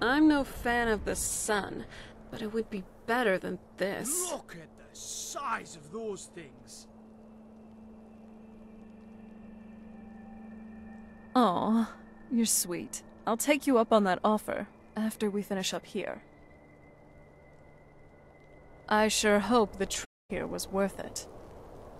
I'm no fan of the sun, but it would be better than this. Look at the size of those things. Oh, you're sweet. I'll take you up on that offer after we finish up here. I sure hope the trip here was worth it.